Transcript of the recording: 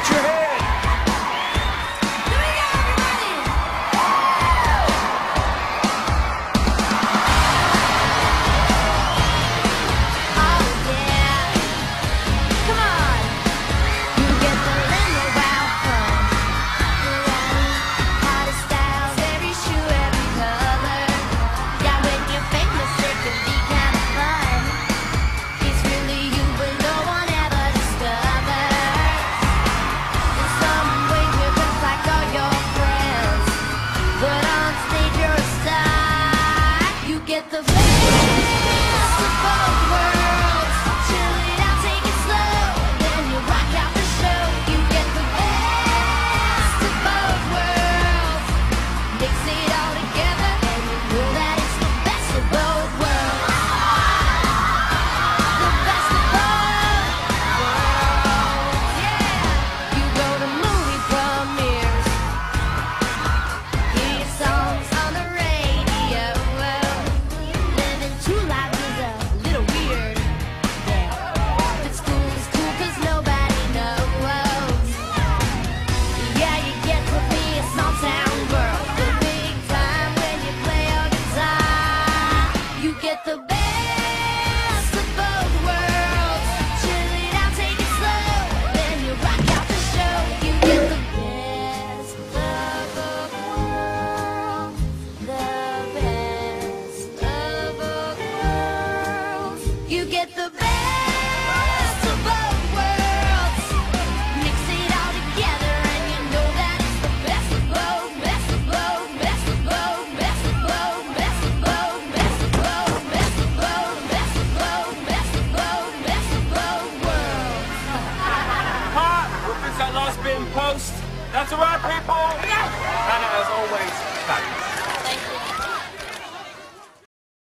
Put your head. get the the best of both worlds. Chill it out, take it slow, then you rock out the show. You get the best of both worlds. The best of both worlds. You get the best. that lost bin post. That's all right, people. And as always,